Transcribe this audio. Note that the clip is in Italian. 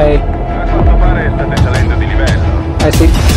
Ehi. Hey. A quanto pare state salendo di livello. Eh sì.